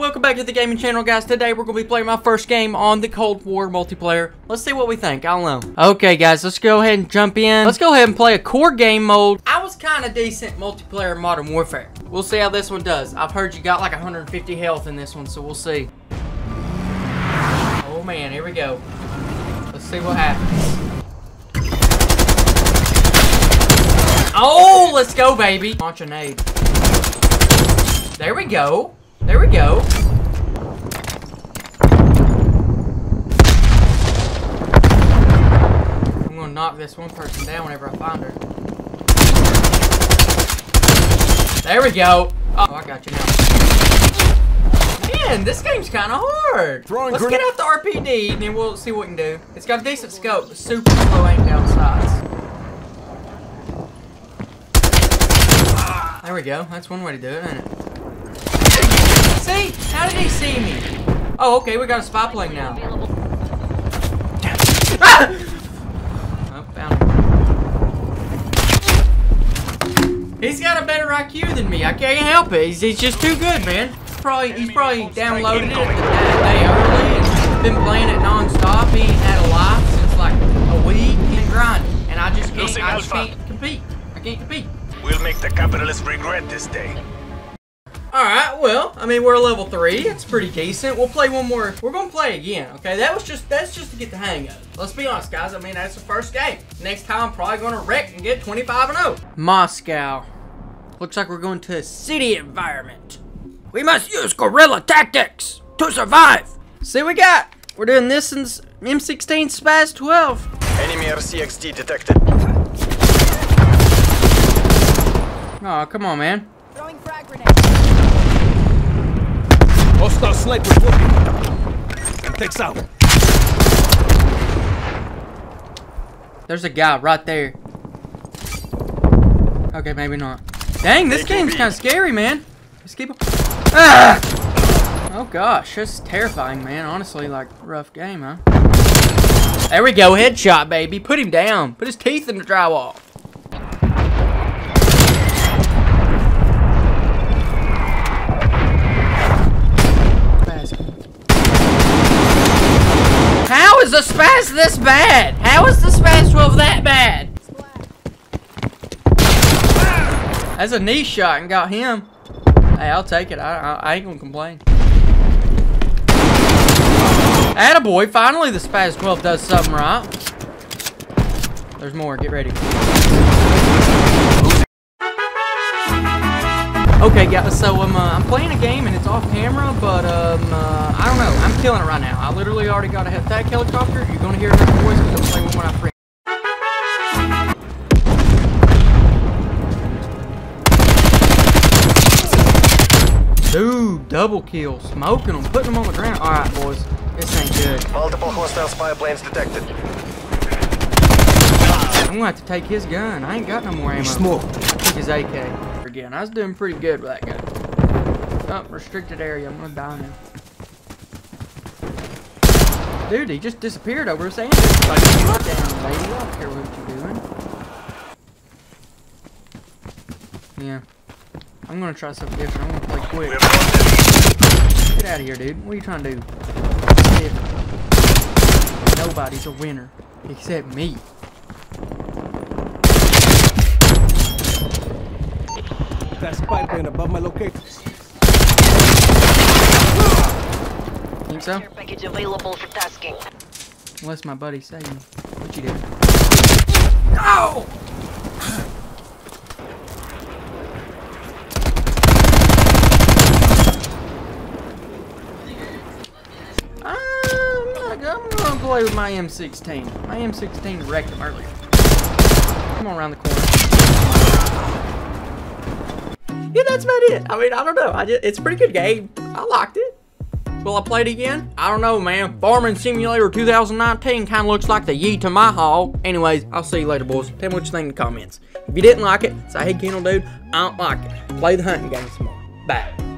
Welcome back to the gaming channel, guys. Today we're going to be playing my first game on the Cold War multiplayer. Let's see what we think. I don't know. Okay, guys, let's go ahead and jump in. Let's go ahead and play a core game mode. I was kind of decent multiplayer Modern Warfare. We'll see how this one does. I've heard you got like 150 health in this one, so we'll see. Oh man, here we go. Let's see what happens. Oh, let's go, baby. Launch a nade. There we go. There we go. I'm gonna knock this one person down whenever I find her. There we go. Oh, I got you now. Man, this game's kind of hard. Throwing Let's get out the RPD and then we'll see what we can do. It's got a decent scope, but super slow aim down sights. There we go. That's one way to do it, isn't it? How did he see me? Oh, okay, we got a plane now. Ah! Oh. He's got a better IQ than me. I can't help it. He's, he's just too good, man. He's probably he's probably downloaded it the day early and been playing it non-stop. He ain't had a life since like a week and grinding. And I just can't I just can't compete. I can't compete. We'll make the capitalists regret this day. Alright, well, I mean, we're level 3. It's pretty decent. We'll play one more. We're gonna play again, okay? That was just, that's just to get the hang of it. Let's be honest, guys. I mean, that's the first game. Next time, I'm probably gonna wreck and get 25 and 0. Moscow. Looks like we're going to a city environment. We must use guerrilla tactics to survive. See what we got. We're doing this in M16 Spaz 12. Enemy RCXD detected. Oh, come on, man. Hostile sniper looking. Takes out. There's a guy right there. Okay, maybe not. Dang, this Taking game's kind of scary, man. Let's keep. Ah! Oh gosh, that's terrifying, man. Honestly, like rough game, huh? There we go, headshot, baby. Put him down. Put his teeth in the drywall. How is the spaz this bad? How is the spaz 12 that bad? That's a knee shot and got him. Hey, I'll take it. I, I, I ain't gonna complain. Attaboy, finally the Spaz 12 does something right. There's more, get ready. Okay, guys, so um, uh, I'm playing a game and it's off camera, but um, uh, I don't know. I'm killing it right now. I literally already got a attack helicopter. You're gonna hear another voice because I'm playing with one of my friends. Dude, double kill, smoking them, putting them on the ground. All right, boys, this ain't good. Multiple hostile spy planes detected. I'm gonna have to take his gun. I ain't got no more ammo. Smoke. Take his AK. Again, I was doing pretty good with that guy. Oh, restricted area. I'm gonna die now. Dude, he just disappeared over a sand. Like, down. I don't care what you're doing. Yeah. I'm gonna try something different. I'm gonna play quick. Get out of here, dude. What are you trying to do? Nobody's a winner except me. That spy plane above my location. Think so? Package available for tasking. Unless my buddy say me. What you did? No! I'm, not, I'm gonna play with my M16. My M16 wrecked him earlier. Come on around the corner. Yeah, that's about it. I mean, I don't know. I just, it's a pretty good game. I liked it. Will I play it again? I don't know, man. Farming Simulator 2019 kind of looks like the Yee to my hall. Anyways, I'll see you later, boys. Tell me what you think in the comments. If you didn't like it, say, hey, Kendall, dude, I don't like it. Play the hunting game some more. Bye.